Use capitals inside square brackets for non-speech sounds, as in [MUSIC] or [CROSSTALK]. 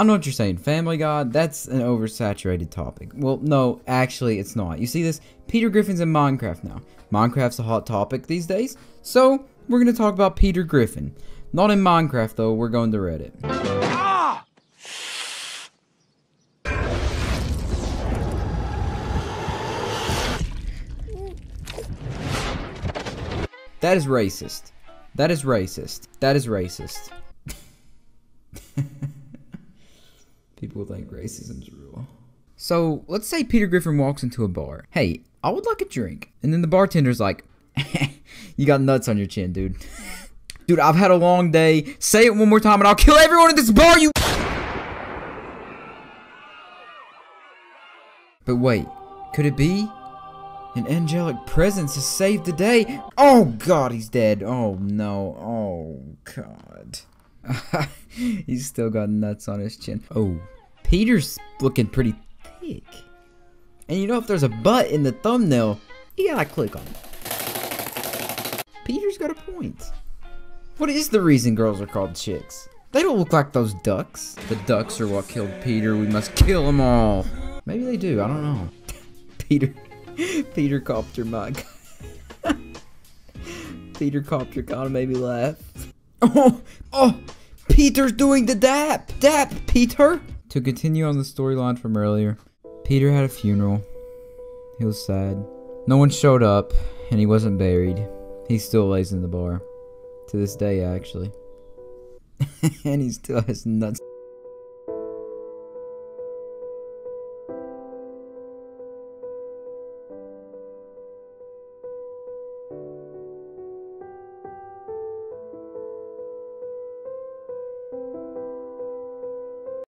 I know what you're saying. Family Guy, that's an oversaturated topic. Well, no, actually, it's not. You see this? Peter Griffin's in Minecraft now. Minecraft's a hot topic these days. So, we're going to talk about Peter Griffin. Not in Minecraft, though. We're going to Reddit. That is racist. That is racist. That is racist. [LAUGHS] People think racism's real. So, let's say Peter Griffin walks into a bar. Hey, I would like a drink. And then the bartender's like, [LAUGHS] You got nuts on your chin, dude. [LAUGHS] dude, I've had a long day. Say it one more time and I'll kill everyone at this bar, you. But wait, could it be? An angelic presence has saved the day. Oh god, he's dead. Oh no. Oh god. [LAUGHS] he's still got nuts on his chin. Oh, Peter's looking pretty thick. And you know if there's a butt in the thumbnail, you gotta click on it. Peter's got a point. What is the reason girls are called chicks? They don't look like those ducks. The ducks are what killed Peter. We must kill them all. Maybe they do. I don't know. [LAUGHS] Peter. [LAUGHS] Peter Copter Mike. [LAUGHS] Peter Copter kinda made me laugh. Oh, oh, Peter's doing the dap. Dap, Peter. To continue on the storyline from earlier, Peter had a funeral. He was sad. No one showed up, and he wasn't buried. He still lays in the bar. To this day, actually. [LAUGHS] and he still has nuts